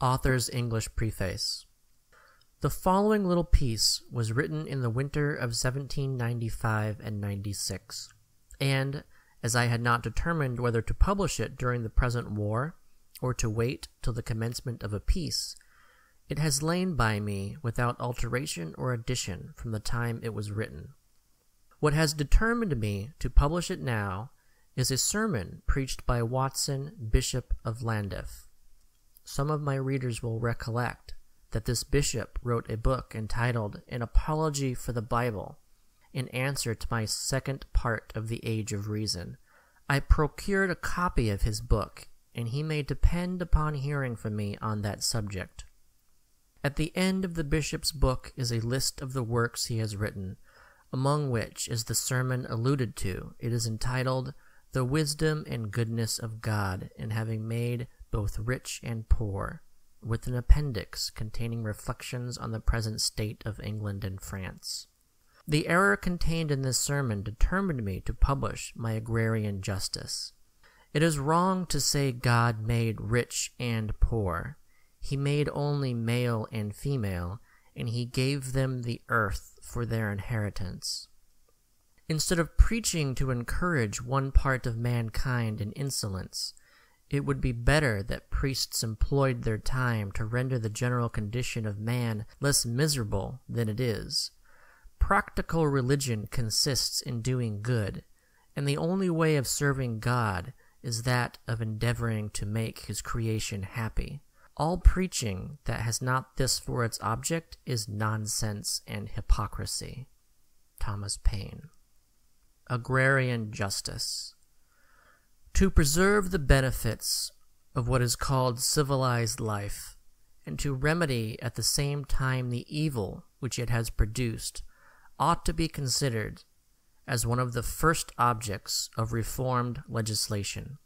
Author's English Preface. The following little piece was written in the winter of 1795 and 96, and, as I had not determined whether to publish it during the present war, or to wait till the commencement of a peace, it has lain by me without alteration or addition from the time it was written. What has determined me to publish it now is a sermon preached by Watson, Bishop of Llandaff some of my readers will recollect that this bishop wrote a book entitled An Apology for the Bible in answer to my second part of the Age of Reason. I procured a copy of his book, and he may depend upon hearing from me on that subject. At the end of the bishop's book is a list of the works he has written, among which is the sermon alluded to. It is entitled The Wisdom and Goodness of God in Having Made both rich and poor, with an appendix containing reflections on the present state of England and France. The error contained in this sermon determined me to publish my agrarian justice. It is wrong to say God made rich and poor. He made only male and female, and he gave them the earth for their inheritance. Instead of preaching to encourage one part of mankind in insolence, it would be better that priests employed their time to render the general condition of man less miserable than it is. Practical religion consists in doing good, and the only way of serving God is that of endeavoring to make his creation happy. All preaching that has not this for its object is nonsense and hypocrisy. Thomas Paine. Agrarian Justice to preserve the benefits of what is called civilized life, and to remedy at the same time the evil which it has produced, ought to be considered as one of the first objects of reformed legislation.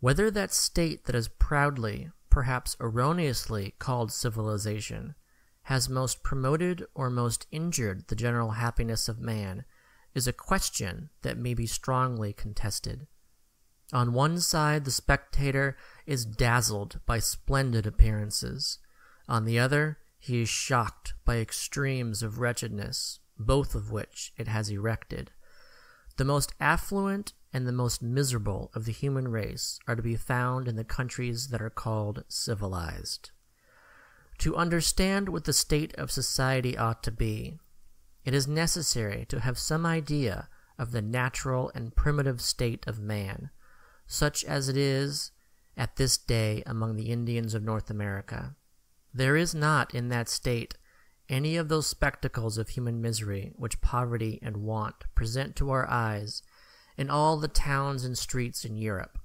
Whether that state that is proudly, perhaps erroneously, called civilization has most promoted or most injured the general happiness of man is a question that may be strongly contested. On one side, the spectator is dazzled by splendid appearances. On the other, he is shocked by extremes of wretchedness, both of which it has erected. The most affluent and the most miserable of the human race are to be found in the countries that are called civilized. To understand what the state of society ought to be, it is necessary to have some idea of the natural and primitive state of man such as it is at this day among the Indians of North America. There is not in that state any of those spectacles of human misery which poverty and want present to our eyes in all the towns and streets in Europe.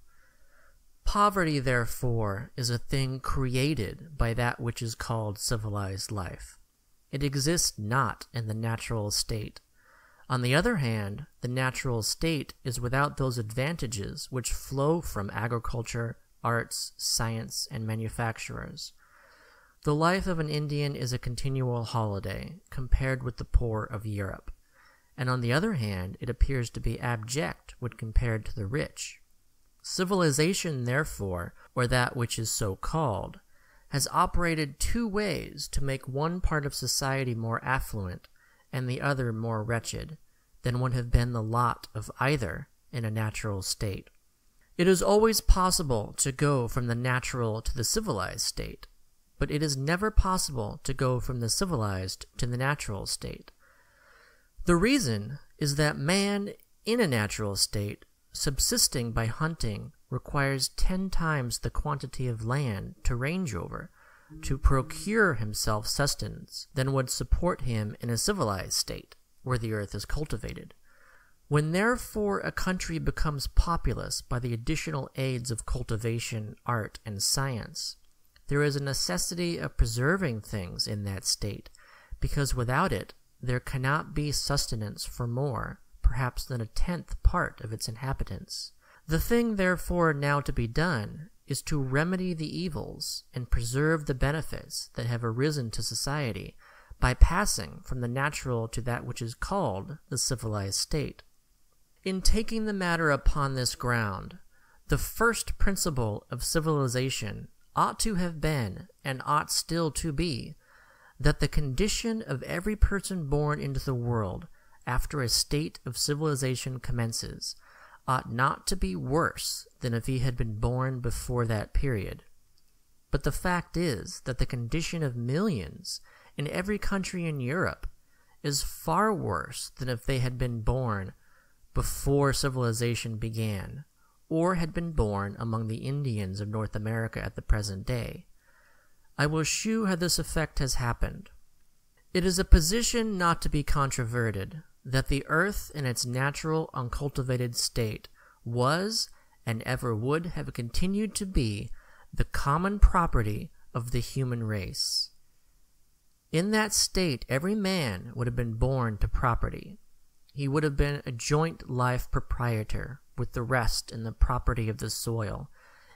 Poverty, therefore, is a thing created by that which is called civilized life. It exists not in the natural state, on the other hand, the natural state is without those advantages which flow from agriculture, arts, science, and manufacturers. The life of an Indian is a continual holiday, compared with the poor of Europe, and on the other hand, it appears to be abject when compared to the rich. Civilization, therefore, or that which is so called, has operated two ways to make one part of society more affluent and the other more wretched, than would have been the lot of either in a natural state. It is always possible to go from the natural to the civilized state, but it is never possible to go from the civilized to the natural state. The reason is that man in a natural state, subsisting by hunting, requires ten times the quantity of land to range over, to procure himself sustenance than would support him in a civilized state, where the earth is cultivated. When therefore a country becomes populous by the additional aids of cultivation, art, and science, there is a necessity of preserving things in that state, because without it there cannot be sustenance for more, perhaps than a tenth part of its inhabitants. The thing therefore now to be done is to remedy the evils and preserve the benefits that have arisen to society by passing from the natural to that which is called the civilized state. In taking the matter upon this ground, the first principle of civilization ought to have been, and ought still to be, that the condition of every person born into the world after a state of civilization commences ought not to be worse than if he had been born before that period. But the fact is that the condition of millions in every country in Europe is far worse than if they had been born before civilization began, or had been born among the Indians of North America at the present day. I will shew how this effect has happened. It is a position not to be controverted that the earth in its natural uncultivated state was and ever would have continued to be the common property of the human race. In that state, every man would have been born to property. He would have been a joint life proprietor with the rest in the property of the soil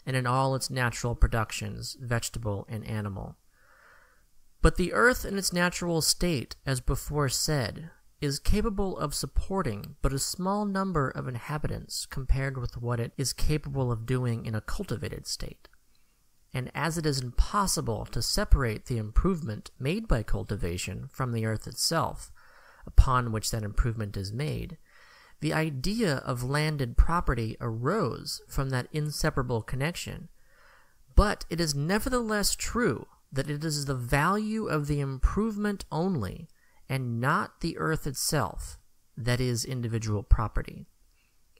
and in all its natural productions, vegetable and animal. But the earth in its natural state, as before said, is capable of supporting but a small number of inhabitants compared with what it is capable of doing in a cultivated state. And as it is impossible to separate the improvement made by cultivation from the earth itself, upon which that improvement is made, the idea of landed property arose from that inseparable connection. But it is nevertheless true that it is the value of the improvement only and not the earth itself that is individual property.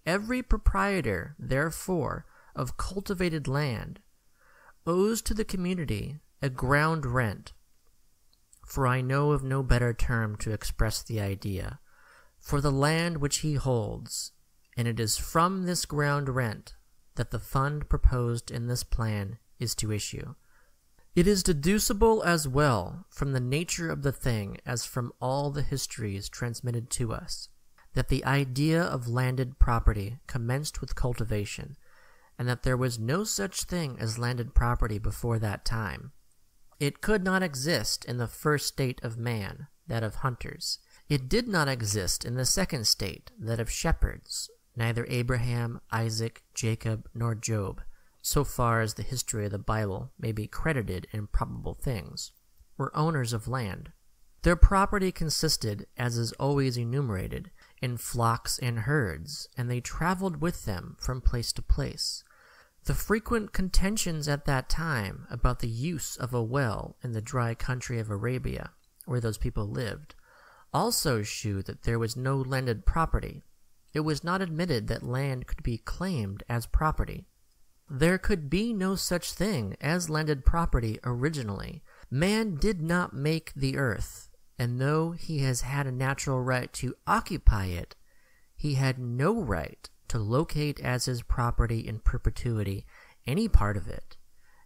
Every proprietor, therefore, of cultivated land owes to the community a ground rent, for I know of no better term to express the idea, for the land which he holds, and it is from this ground rent that the fund proposed in this plan is to issue. It is deducible as well from the nature of the thing as from all the histories transmitted to us that the idea of landed property commenced with cultivation, and that there was no such thing as landed property before that time. It could not exist in the first state of man, that of hunters. It did not exist in the second state, that of shepherds. Neither Abraham, Isaac, Jacob, nor Job so far as the history of the Bible may be credited in probable things, were owners of land. Their property consisted, as is always enumerated, in flocks and herds, and they traveled with them from place to place. The frequent contentions at that time about the use of a well in the dry country of Arabia, where those people lived, also shew that there was no landed property. It was not admitted that land could be claimed as property. There could be no such thing as landed property originally. Man did not make the earth, and though he has had a natural right to occupy it, he had no right to locate as his property in perpetuity any part of it.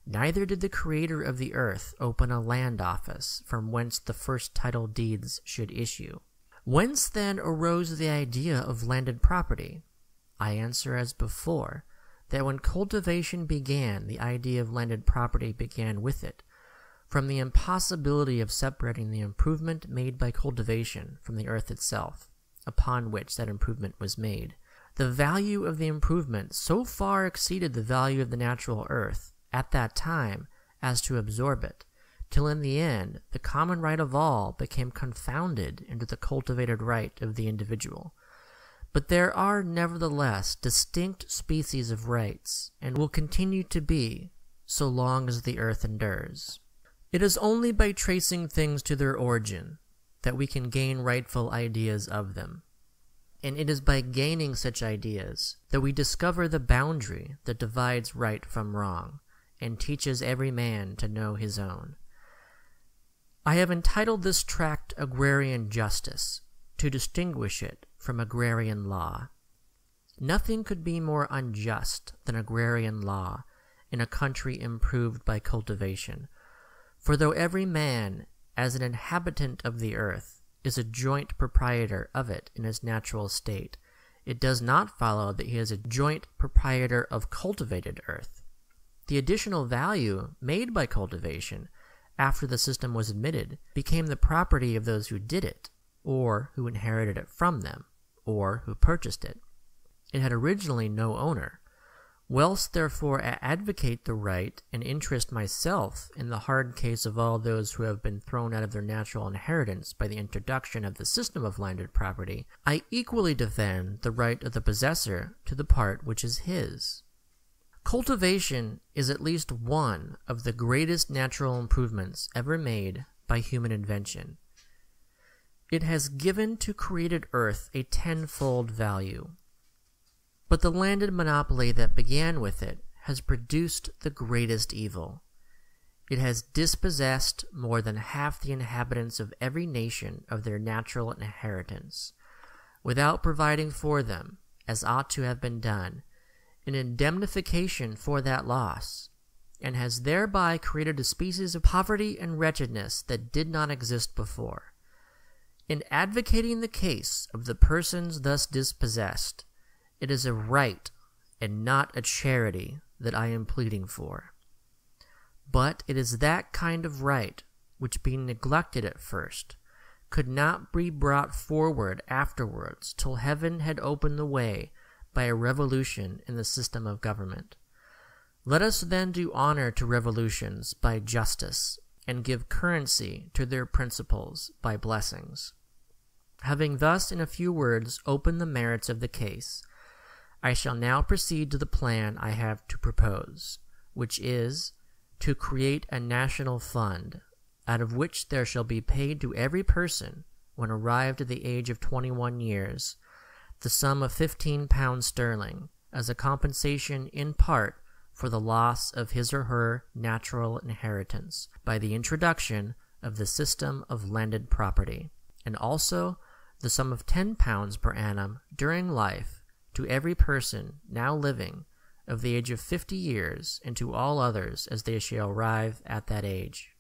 Neither did the creator of the earth open a land office from whence the first title deeds should issue. Whence then arose the idea of landed property? I answer as before that when cultivation began, the idea of landed property began with it, from the impossibility of separating the improvement made by cultivation from the earth itself, upon which that improvement was made. The value of the improvement so far exceeded the value of the natural earth at that time as to absorb it, till in the end the common right of all became confounded into the cultivated right of the individual. But there are nevertheless distinct species of rights, and will continue to be so long as the earth endures. It is only by tracing things to their origin that we can gain rightful ideas of them. And it is by gaining such ideas that we discover the boundary that divides right from wrong, and teaches every man to know his own. I have entitled this tract Agrarian Justice, to distinguish it from agrarian law. Nothing could be more unjust than agrarian law in a country improved by cultivation. For though every man, as an inhabitant of the earth, is a joint proprietor of it in his natural state, it does not follow that he is a joint proprietor of cultivated earth. The additional value made by cultivation, after the system was admitted, became the property of those who did it, or who inherited it from them, or who purchased it. It had originally no owner. Whilst therefore I advocate the right and interest myself in the hard case of all those who have been thrown out of their natural inheritance by the introduction of the system of landed property, I equally defend the right of the possessor to the part which is his. Cultivation is at least one of the greatest natural improvements ever made by human invention. It has given to created earth a tenfold value. But the landed monopoly that began with it has produced the greatest evil. It has dispossessed more than half the inhabitants of every nation of their natural inheritance, without providing for them, as ought to have been done, an indemnification for that loss, and has thereby created a species of poverty and wretchedness that did not exist before. In advocating the case of the persons thus dispossessed, it is a right and not a charity that I am pleading for. But it is that kind of right which, being neglected at first, could not be brought forward afterwards till heaven had opened the way by a revolution in the system of government. Let us then do honor to revolutions by justice, and give currency to their principles by blessings. Having thus in a few words opened the merits of the case, I shall now proceed to the plan I have to propose, which is to create a national fund, out of which there shall be paid to every person, when arrived at the age of twenty one years, the sum of fifteen pounds sterling, as a compensation in part for the loss of his or her natural inheritance by the introduction of the system of landed property, and also the sum of ten pounds per annum during life to every person now living of the age of fifty years, and to all others as they shall arrive at that age.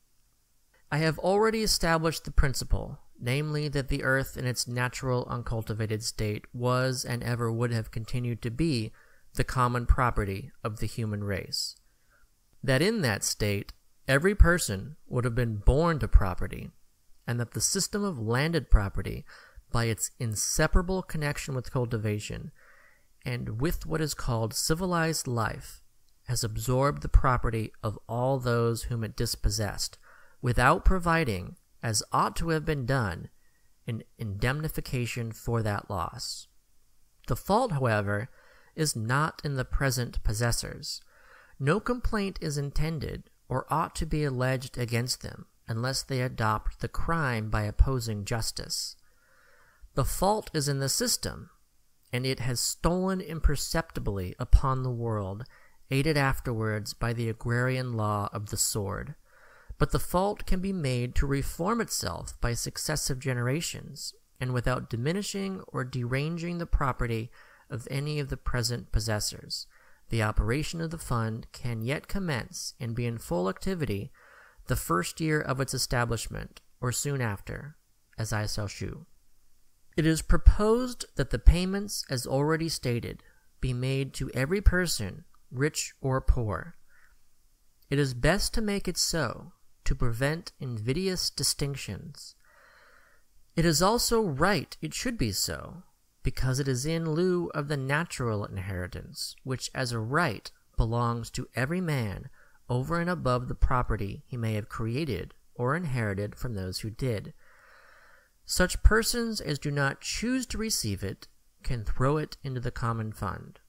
I have already established the principle, namely that the earth in its natural uncultivated state was and ever would have continued to be the common property of the human race. That in that state every person would have been born to property, and that the system of landed property by its inseparable connection with cultivation and with what is called civilized life, has absorbed the property of all those whom it dispossessed, without providing, as ought to have been done, an indemnification for that loss. The fault, however, is not in the present possessors. No complaint is intended or ought to be alleged against them unless they adopt the crime by opposing justice. The fault is in the system, and it has stolen imperceptibly upon the world, aided afterwards by the agrarian law of the sword. But the fault can be made to reform itself by successive generations, and without diminishing or deranging the property of any of the present possessors. The operation of the fund can yet commence and be in full activity the first year of its establishment, or soon after, as I shall shew. It is proposed that the payments, as already stated, be made to every person, rich or poor. It is best to make it so, to prevent invidious distinctions. It is also right it should be so, because it is in lieu of the natural inheritance, which as a right belongs to every man over and above the property he may have created or inherited from those who did. Such persons as do not choose to receive it can throw it into the common fund.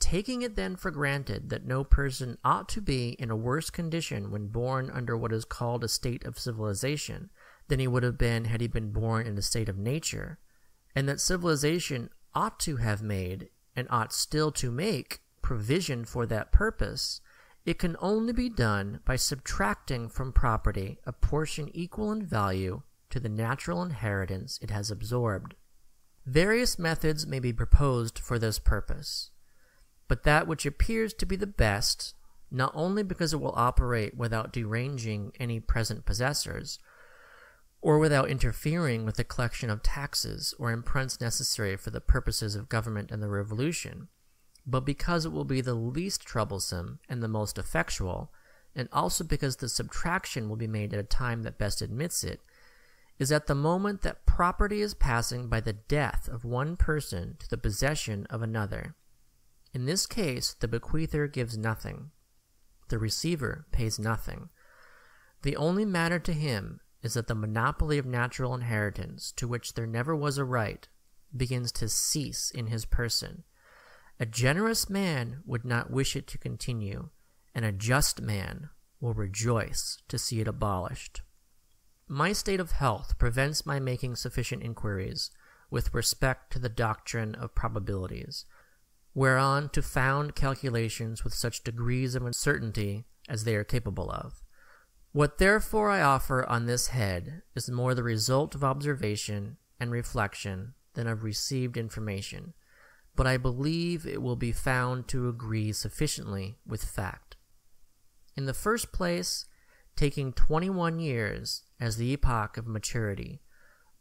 Taking it then for granted that no person ought to be in a worse condition when born under what is called a state of civilization than he would have been had he been born in a state of nature, and that civilization ought to have made, and ought still to make, provision for that purpose, it can only be done by subtracting from property a portion equal in value to the natural inheritance it has absorbed. Various methods may be proposed for this purpose, but that which appears to be the best, not only because it will operate without deranging any present possessors, or without interfering with the collection of taxes or emprunts necessary for the purposes of government and the revolution, but because it will be the least troublesome and the most effectual, and also because the subtraction will be made at a time that best admits it, is at the moment that property is passing by the death of one person to the possession of another. In this case, the bequeather gives nothing. The receiver pays nothing. The only matter to him is that the monopoly of natural inheritance, to which there never was a right, begins to cease in his person. A generous man would not wish it to continue, and a just man will rejoice to see it abolished. My state of health prevents my making sufficient inquiries with respect to the doctrine of probabilities, whereon to found calculations with such degrees of uncertainty as they are capable of. What therefore I offer on this head is more the result of observation and reflection than of received information, but I believe it will be found to agree sufficiently with fact. In the first place, taking 21 years as the epoch of maturity,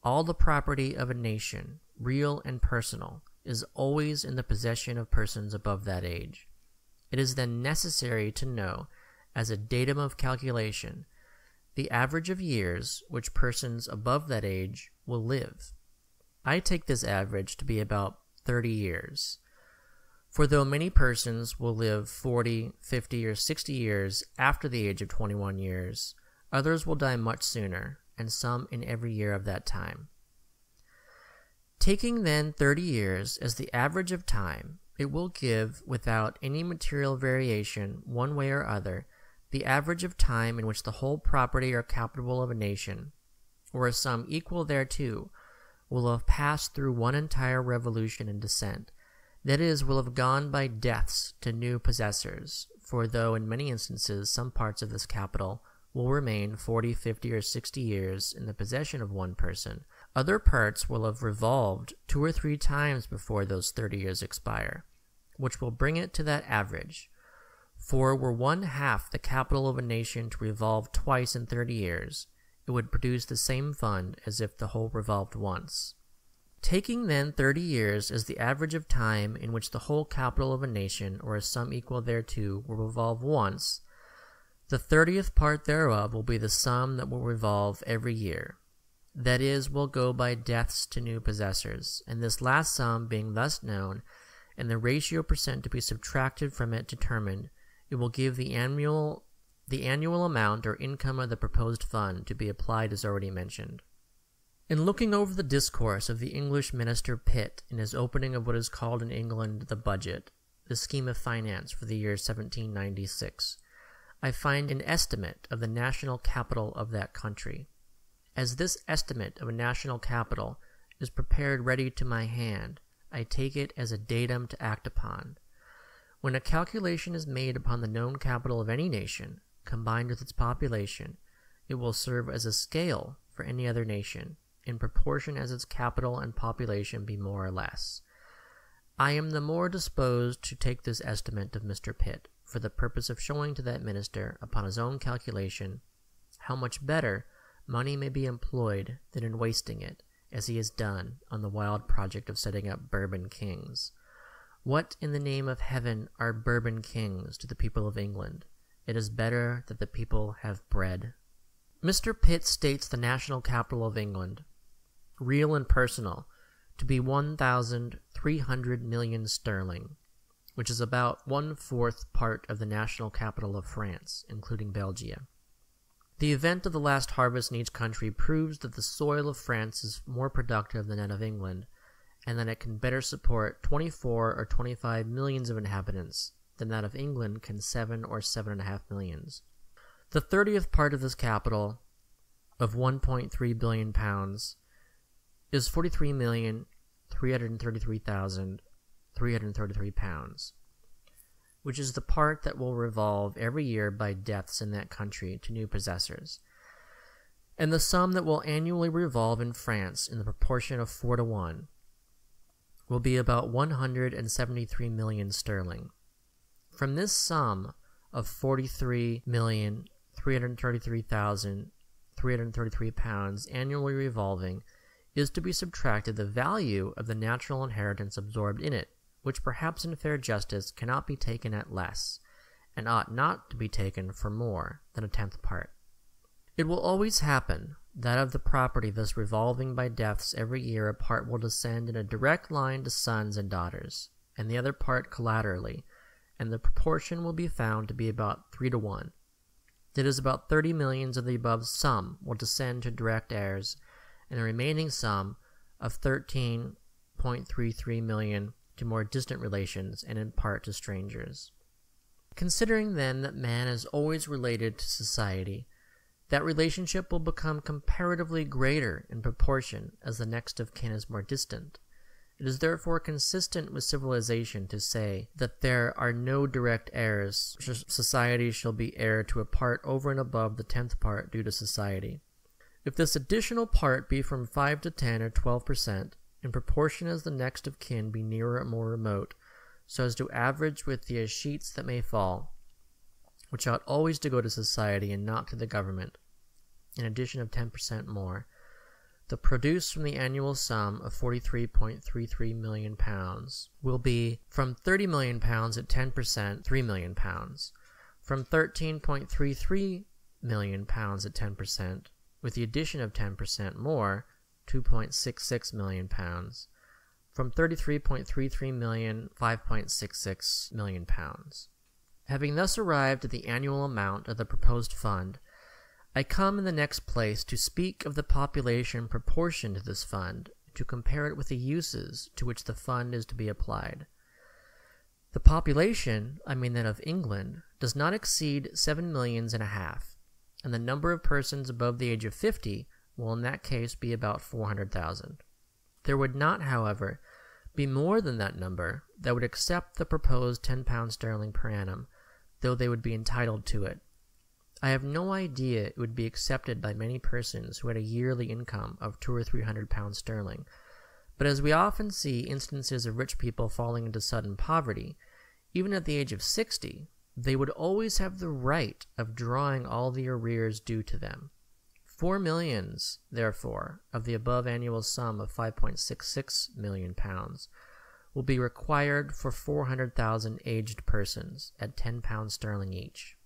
all the property of a nation, real and personal, is always in the possession of persons above that age. It is then necessary to know, as a datum of calculation, the average of years which persons above that age will live. I take this average to be about 30 years. For though many persons will live 40, 50, or 60 years after the age of 21 years, others will die much sooner, and some in every year of that time. Taking then 30 years as the average of time, it will give, without any material variation one way or other, the average of time in which the whole property or capital of a nation, or a sum equal thereto, will have passed through one entire revolution and descent, that is, will have gone by deaths to new possessors, for though in many instances some parts of this capital will remain 40, 50, or 60 years in the possession of one person, other parts will have revolved two or three times before those 30 years expire, which will bring it to that average. For were one half the capital of a nation to revolve twice in 30 years, it would produce the same fund as if the whole revolved once. Taking then thirty years as the average of time in which the whole capital of a nation, or a sum equal thereto, will revolve once, the thirtieth part thereof will be the sum that will revolve every year. That is, will go by deaths to new possessors, and this last sum being thus known, and the ratio per cent to be subtracted from it determined, it will give the annual the annual amount or income of the proposed fund to be applied as already mentioned. In looking over the discourse of the English minister Pitt in his opening of what is called in England the budget, the scheme of finance for the year 1796, I find an estimate of the national capital of that country. As this estimate of a national capital is prepared ready to my hand, I take it as a datum to act upon. When a calculation is made upon the known capital of any nation, combined with its population, it will serve as a scale for any other nation, in proportion as its capital and population be more or less. I am the more disposed to take this estimate of Mr. Pitt for the purpose of showing to that minister, upon his own calculation, how much better money may be employed than in wasting it, as he has done on the wild project of setting up Bourbon kings. What in the name of heaven are Bourbon kings to the people of England? It is better that the people have bread. Mr. Pitt states the national capital of England, real and personal, to be 1,300 million sterling, which is about one fourth part of the national capital of France, including Belgium. The event of the last harvest in each country proves that the soil of France is more productive than that of England, and that it can better support 24 or 25 millions of inhabitants than that of England can seven or seven and a half millions. The thirtieth part of this capital, of 1.3 billion pounds, is 43,333,333 pounds, which is the part that will revolve every year by deaths in that country to new possessors, and the sum that will annually revolve in France in the proportion of 4 to 1 will be about 173 million sterling. From this sum of 43,333,333 pounds annually revolving is to be subtracted the value of the natural inheritance absorbed in it, which perhaps in fair justice cannot be taken at less, and ought not to be taken for more than a tenth part. It will always happen that of the property thus revolving by deaths every year a part will descend in a direct line to sons and daughters and the other part collaterally, and the proportion will be found to be about 3 to 1. It is about 30 millions of the above sum will descend to direct heirs, and the remaining sum of 13.33 million to more distant relations and in part to strangers. Considering then that man is always related to society, that relationship will become comparatively greater in proportion as the next of kin is more distant. It is therefore consistent with civilization to say that there are no direct heirs. Society shall be heir to a part over and above the tenth part due to society. If this additional part be from 5 to 10 or 12 per cent, in proportion as the next of kin be nearer or more remote, so as to average with the escheats that may fall, which ought always to go to society and not to the government, in addition of 10% more, the produce from the annual sum of 43.33 million pounds will be from 30 million pounds at 10% 3 million pounds, from 13.33 million pounds at 10% with the addition of 10% more 2.66 million pounds, from 33.33 million 5.66 million pounds. Having thus arrived at the annual amount of the proposed fund, I come in the next place to speak of the population proportion to this fund, to compare it with the uses to which the fund is to be applied. The population, I mean that of England, does not exceed seven millions and a half, and the number of persons above the age of fifty will in that case be about four hundred thousand. There would not, however, be more than that number that would accept the proposed ten pounds sterling per annum, though they would be entitled to it I have no idea it would be accepted by many persons who had a yearly income of two or three hundred pounds sterling, but as we often see instances of rich people falling into sudden poverty, even at the age of sixty, they would always have the right of drawing all the arrears due to them. Four millions, therefore, of the above annual sum of 5.66 million pounds will be required for 400,000 aged persons at 10 pounds sterling each.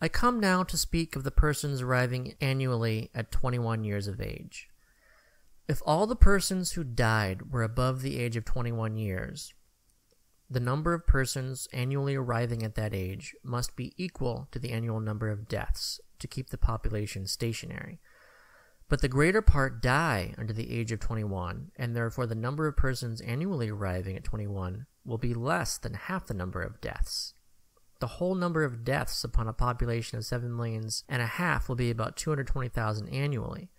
I come now to speak of the persons arriving annually at 21 years of age. If all the persons who died were above the age of 21 years, the number of persons annually arriving at that age must be equal to the annual number of deaths to keep the population stationary. But the greater part die under the age of 21, and therefore the number of persons annually arriving at 21 will be less than half the number of deaths the whole number of deaths upon a population of 7 millions and a half will be about 220,000 annually.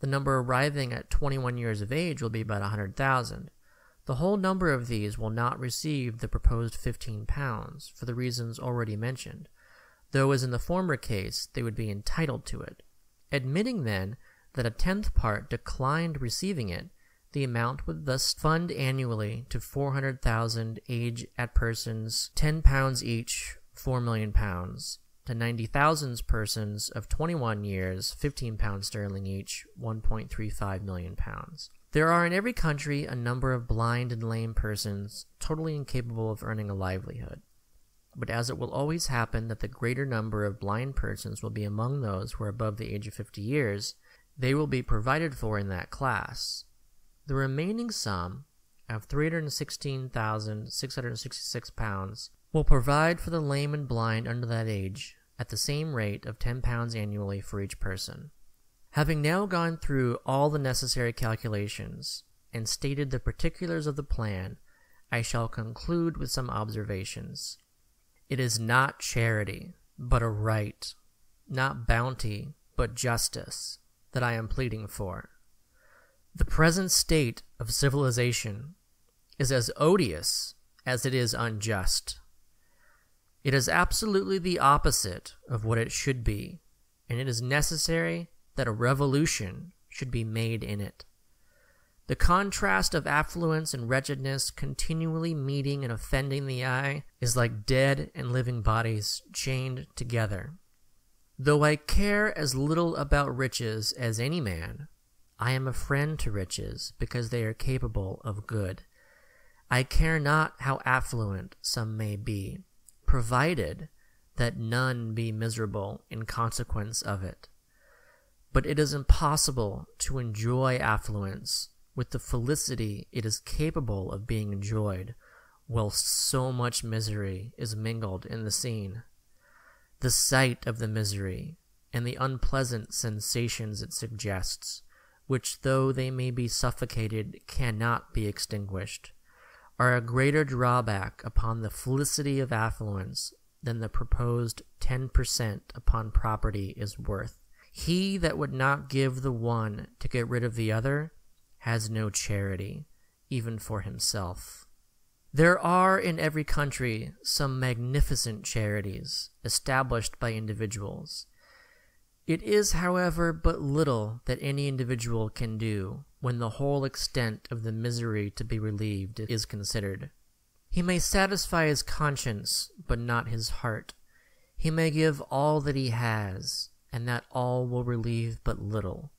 The number arriving at 21 years of age will be about 100,000. The whole number of these will not receive the proposed 15 pounds for the reasons already mentioned, though as in the former case they would be entitled to it. Admitting then that a tenth part declined receiving it, the amount would thus fund annually to 400,000 age at persons 10 pounds each, 4 million pounds, to 90,000 persons of 21 years, 15 pounds sterling each, 1.35 million pounds. There are in every country a number of blind and lame persons totally incapable of earning a livelihood. But as it will always happen that the greater number of blind persons will be among those who are above the age of 50 years, they will be provided for in that class, the remaining sum of £316,666 will provide for the lame and blind under that age at the same rate of £10 annually for each person. Having now gone through all the necessary calculations and stated the particulars of the plan, I shall conclude with some observations. It is not charity, but a right, not bounty, but justice, that I am pleading for. The present state of civilization is as odious as it is unjust. It is absolutely the opposite of what it should be, and it is necessary that a revolution should be made in it. The contrast of affluence and wretchedness continually meeting and offending the eye is like dead and living bodies chained together. Though I care as little about riches as any man, I am a friend to riches because they are capable of good. I care not how affluent some may be, provided that none be miserable in consequence of it. But it is impossible to enjoy affluence with the felicity it is capable of being enjoyed whilst so much misery is mingled in the scene. The sight of the misery, and the unpleasant sensations it suggests, which though they may be suffocated cannot be extinguished, are a greater drawback upon the felicity of affluence than the proposed ten per cent upon property is worth. He that would not give the one to get rid of the other has no charity, even for himself. There are in every country some magnificent charities established by individuals. It is, however, but little that any individual can do when the whole extent of the misery to be relieved is considered. He may satisfy his conscience, but not his heart. He may give all that he has, and that all will relieve but little.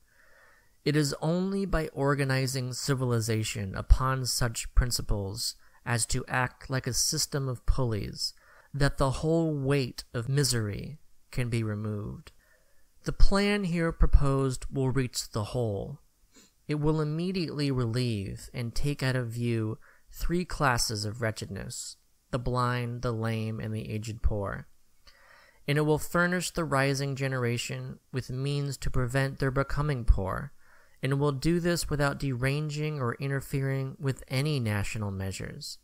It is only by organizing civilization upon such principles as to act like a system of pulleys that the whole weight of misery can be removed. The plan here proposed will reach the whole. It will immediately relieve and take out of view three classes of wretchedness the blind, the lame, and the aged poor and it will furnish the rising generation with means to prevent their becoming poor, and will do this without deranging or interfering with any national measures.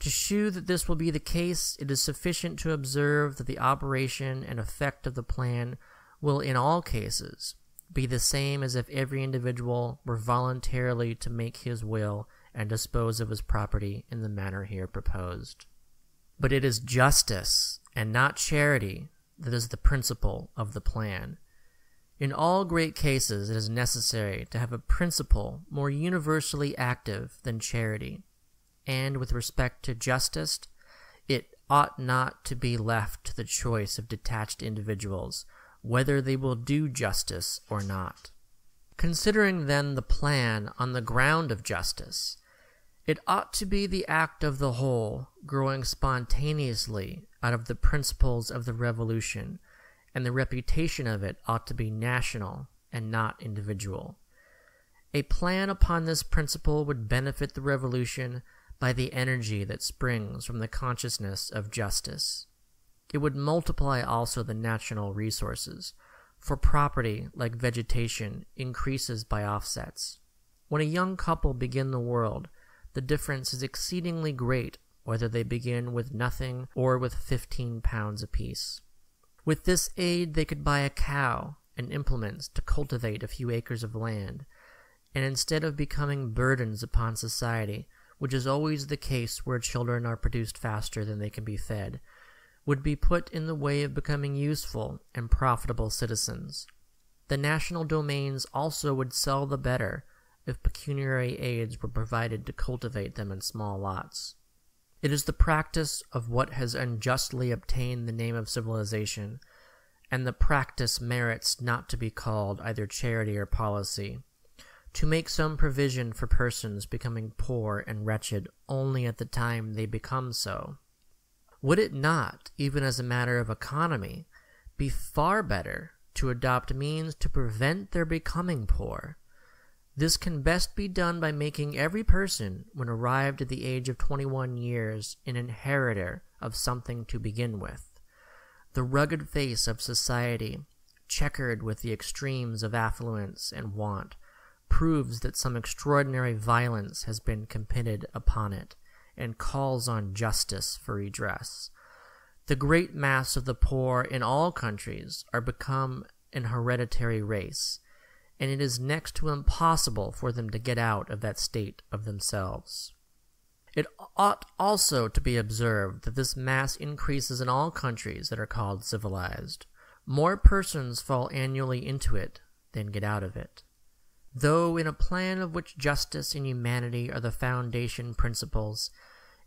To shew that this will be the case, it is sufficient to observe that the operation and effect of the plan will in all cases be the same as if every individual were voluntarily to make his will and dispose of his property in the manner here proposed. But it is justice and not charity that is the principle of the plan. In all great cases, it is necessary to have a principle more universally active than charity, and with respect to justice, it ought not to be left to the choice of detached individuals whether they will do justice or not. Considering then the plan on the ground of justice, it ought to be the act of the whole, growing spontaneously out of the principles of the revolution, and the reputation of it ought to be national and not individual. A plan upon this principle would benefit the revolution by the energy that springs from the consciousness of justice. It would multiply also the national resources, for property, like vegetation, increases by offsets. When a young couple begin the world, the difference is exceedingly great whether they begin with nothing or with fifteen pounds apiece. With this aid they could buy a cow and implements to cultivate a few acres of land, and instead of becoming burdens upon society, which is always the case where children are produced faster than they can be fed, would be put in the way of becoming useful and profitable citizens. The national domains also would sell the better if pecuniary aids were provided to cultivate them in small lots. It is the practice of what has unjustly obtained the name of civilization, and the practice merits not to be called either charity or policy, to make some provision for persons becoming poor and wretched only at the time they become so. Would it not, even as a matter of economy, be far better to adopt means to prevent their becoming poor? This can best be done by making every person, when arrived at the age of 21 years, an inheritor of something to begin with. The rugged face of society, checkered with the extremes of affluence and want, proves that some extraordinary violence has been committed upon it, and calls on justice for redress. The great mass of the poor in all countries are become an hereditary race, and it is next to impossible for them to get out of that state of themselves. It ought also to be observed that this mass increases in all countries that are called civilized. More persons fall annually into it than get out of it. Though in a plan of which justice and humanity are the foundation principles,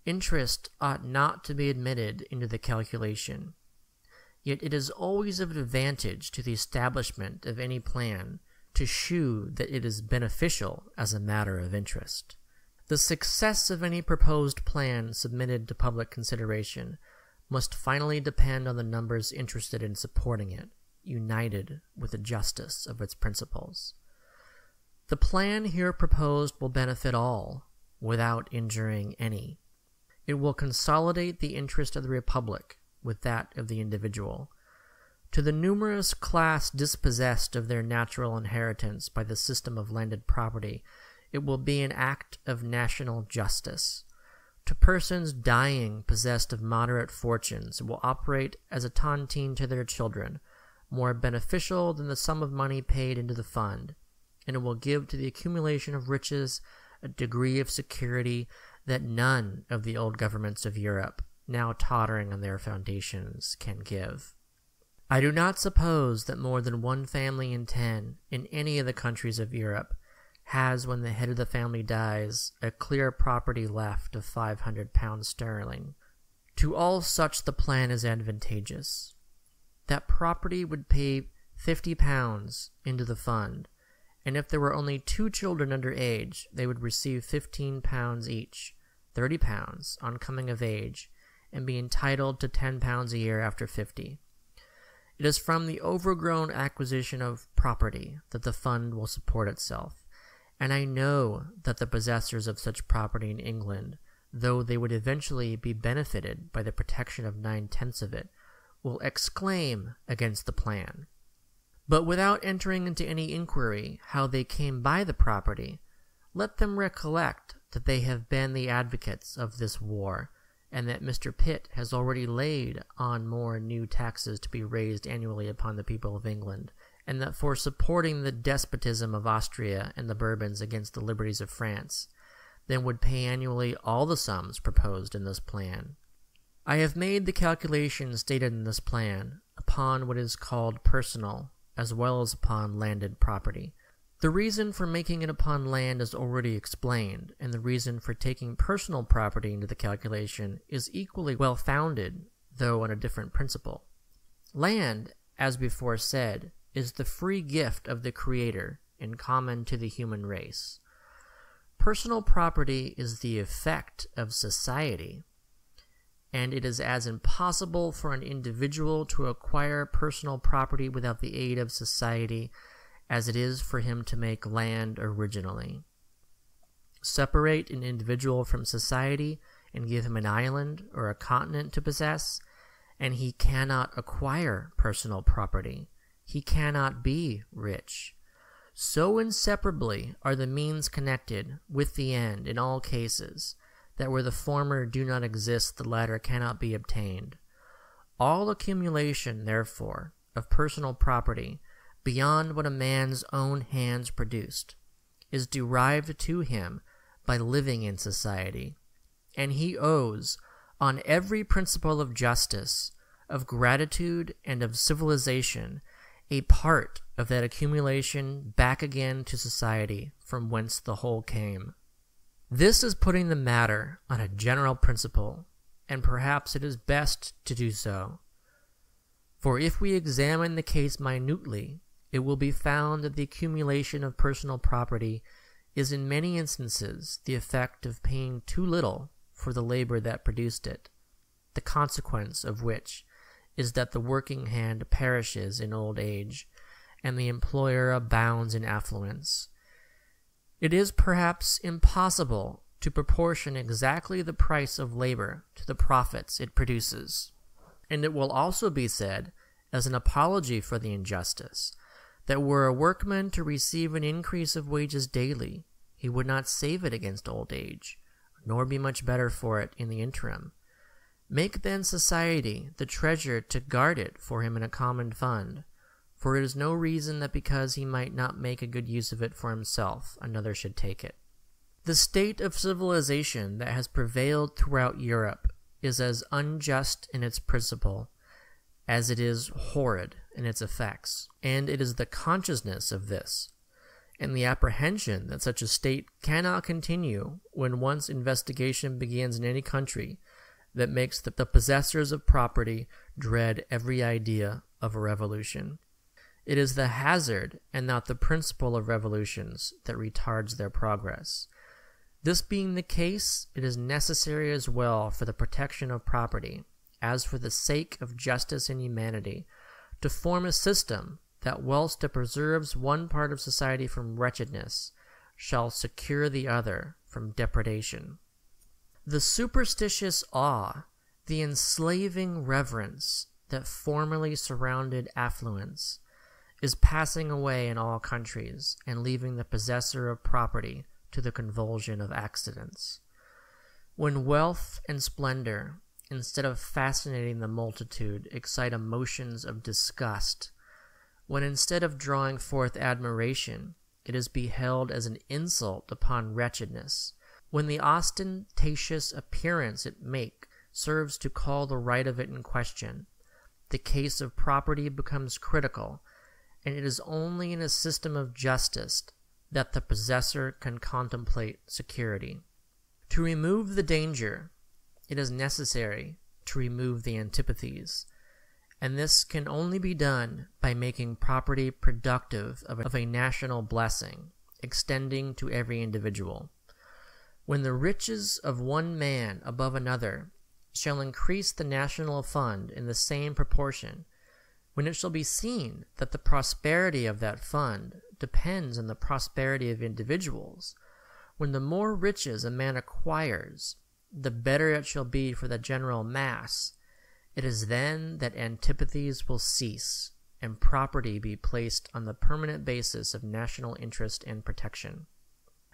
interest ought not to be admitted into the calculation. Yet it is always of advantage to the establishment of any plan to shew that it is beneficial as a matter of interest. The success of any proposed plan submitted to public consideration must finally depend on the numbers interested in supporting it, united with the justice of its principles. The plan here proposed will benefit all, without injuring any. It will consolidate the interest of the republic with that of the individual. To the numerous class dispossessed of their natural inheritance by the system of landed property, it will be an act of national justice. To persons dying possessed of moderate fortunes, it will operate as a tontine to their children, more beneficial than the sum of money paid into the fund, and it will give to the accumulation of riches a degree of security that none of the old governments of Europe, now tottering on their foundations, can give. I do not suppose that more than one family in ten in any of the countries of Europe has, when the head of the family dies, a clear property left of five hundred pounds sterling. To all such the plan is advantageous. That property would pay fifty pounds into the fund, and if there were only two children under age, they would receive fifteen pounds each, thirty pounds on coming of age, and be entitled to ten pounds a year after fifty. It is from the overgrown acquisition of property that the fund will support itself, and I know that the possessors of such property in England, though they would eventually be benefited by the protection of nine tenths of it, will exclaim against the plan. But without entering into any inquiry how they came by the property, let them recollect that they have been the advocates of this war, and that Mr. Pitt has already laid on more new taxes to be raised annually upon the people of England, and that for supporting the despotism of Austria and the Bourbons against the liberties of France, then would pay annually all the sums proposed in this plan. I have made the calculations stated in this plan upon what is called personal as well as upon landed property. The reason for making it upon land is already explained, and the reason for taking personal property into the calculation is equally well founded, though on a different principle. Land, as before said, is the free gift of the Creator in common to the human race. Personal property is the effect of society, and it is as impossible for an individual to acquire personal property without the aid of society as it is for him to make land originally. Separate an individual from society and give him an island or a continent to possess, and he cannot acquire personal property. He cannot be rich. So inseparably are the means connected with the end in all cases that where the former do not exist, the latter cannot be obtained. All accumulation, therefore, of personal property beyond what a man's own hands produced, is derived to him by living in society, and he owes, on every principle of justice, of gratitude, and of civilization, a part of that accumulation back again to society from whence the whole came. This is putting the matter on a general principle, and perhaps it is best to do so. For if we examine the case minutely, it will be found that the accumulation of personal property is in many instances the effect of paying too little for the labor that produced it, the consequence of which is that the working hand perishes in old age, and the employer abounds in affluence. It is perhaps impossible to proportion exactly the price of labor to the profits it produces, and it will also be said, as an apology for the injustice, that were a workman to receive an increase of wages daily, he would not save it against old age, nor be much better for it in the interim. Make then society the treasure to guard it for him in a common fund, for it is no reason that because he might not make a good use of it for himself, another should take it. The state of civilization that has prevailed throughout Europe is as unjust in its principle as it is horrid in its effects, and it is the consciousness of this, and the apprehension that such a state cannot continue when once investigation begins in any country, that makes the, the possessors of property dread every idea of a revolution. It is the hazard and not the principle of revolutions that retards their progress. This being the case, it is necessary as well for the protection of property as for the sake of justice and humanity, to form a system that, whilst it preserves one part of society from wretchedness, shall secure the other from depredation. The superstitious awe, the enslaving reverence that formerly surrounded affluence, is passing away in all countries and leaving the possessor of property to the convulsion of accidents. When wealth and splendor, instead of fascinating the multitude, excite emotions of disgust, when instead of drawing forth admiration, it is beheld as an insult upon wretchedness, when the ostentatious appearance it make serves to call the right of it in question, the case of property becomes critical, and it is only in a system of justice that the possessor can contemplate security. To remove the danger, it is necessary to remove the antipathies, and this can only be done by making property productive of a national blessing, extending to every individual. When the riches of one man above another shall increase the national fund in the same proportion, when it shall be seen that the prosperity of that fund depends on the prosperity of individuals, when the more riches a man acquires, the better it shall be for the general mass, it is then that antipathies will cease and property be placed on the permanent basis of national interest and protection.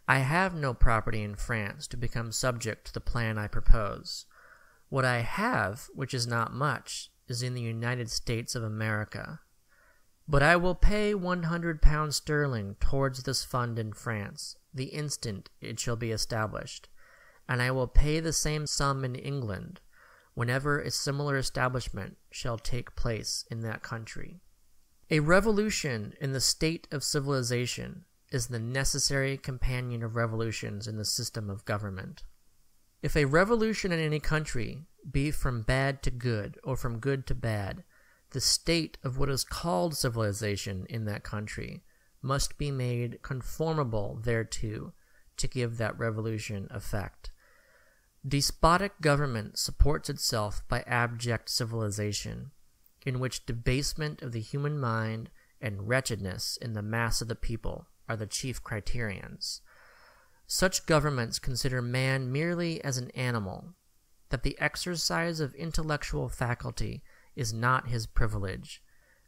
I have no property in France to become subject to the plan I propose. What I have, which is not much, is in the United States of America. But I will pay one hundred pounds sterling towards this fund in France, the instant it shall be established, and I will pay the same sum in England, whenever a similar establishment shall take place in that country. A revolution in the state of civilization is the necessary companion of revolutions in the system of government. If a revolution in any country be from bad to good, or from good to bad, the state of what is called civilization in that country must be made conformable thereto to give that revolution effect. Despotic government supports itself by abject civilization, in which debasement of the human mind and wretchedness in the mass of the people are the chief criterions. Such governments consider man merely as an animal, that the exercise of intellectual faculty is not his privilege,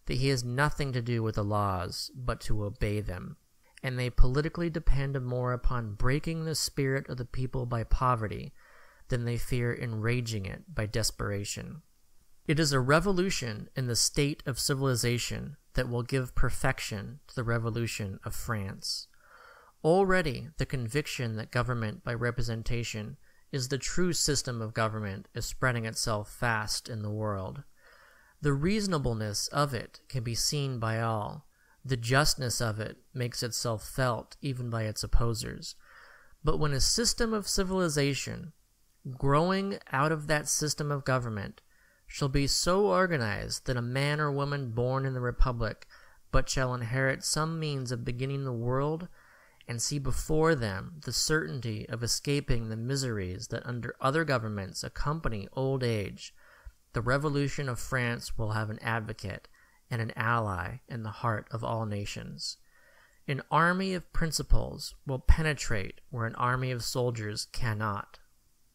that he has nothing to do with the laws but to obey them, and they politically depend more upon breaking the spirit of the people by poverty than they fear enraging it by desperation. It is a revolution in the state of civilization that will give perfection to the revolution of France. Already the conviction that government by representation is the true system of government is spreading itself fast in the world. The reasonableness of it can be seen by all. The justness of it makes itself felt even by its opposers. But when a system of civilization, growing out of that system of government, shall be so organized that a man or woman born in the Republic but shall inherit some means of beginning the world and see before them the certainty of escaping the miseries that under other governments accompany old age, the Revolution of France will have an advocate and an ally in the heart of all nations. An army of principles will penetrate where an army of soldiers cannot.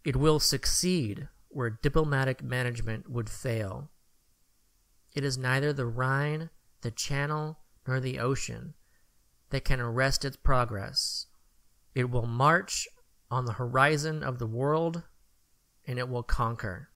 It will succeed where diplomatic management would fail. It is neither the Rhine, the Channel, nor the ocean that can arrest its progress. It will march on the horizon of the world and it will conquer.